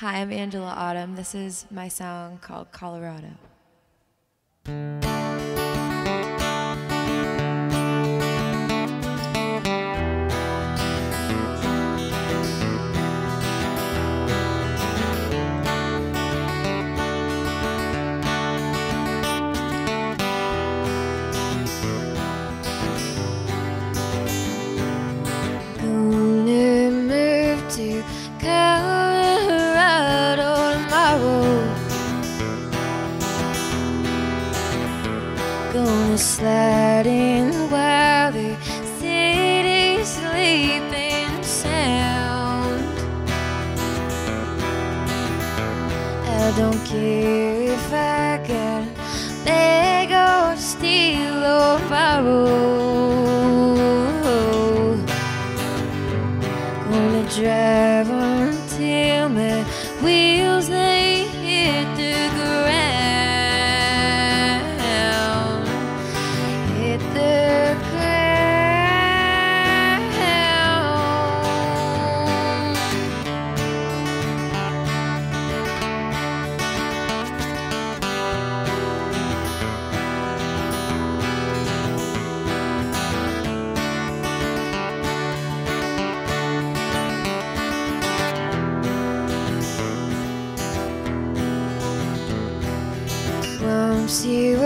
Hi, I'm Angela Autumn. This is my song called Colorado. Gonna slide in while the city's sleeping sound. I don't care if I got beg or steal or borrow. Gonna drive until my wheels Once you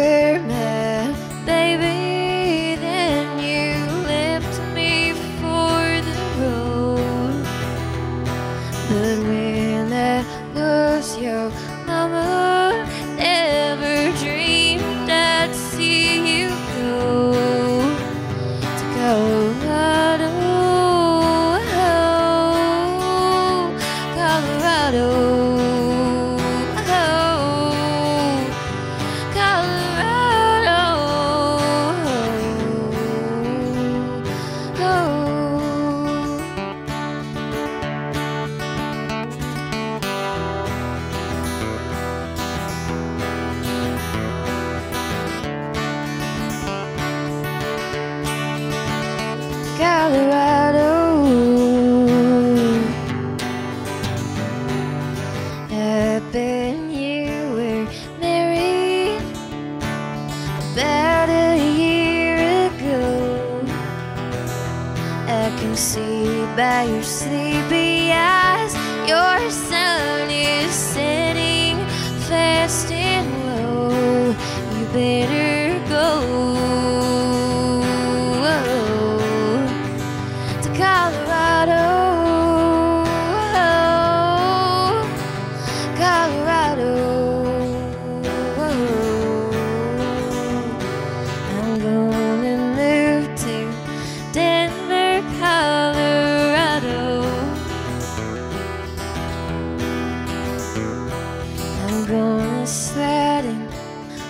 by your sleepy eyes your sun is setting fast and low. You better is sledding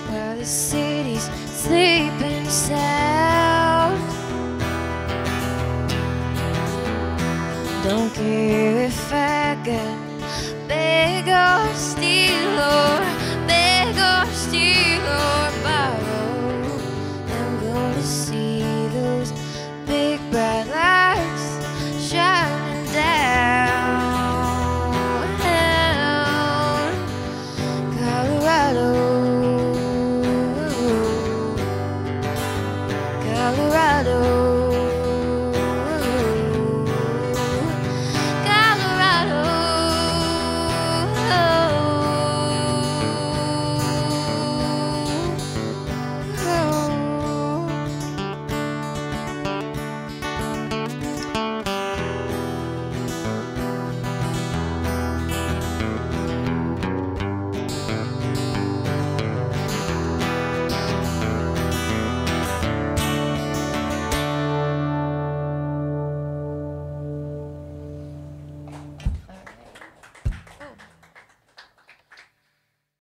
While the city's sleeping sound. Don't care if I get big or steal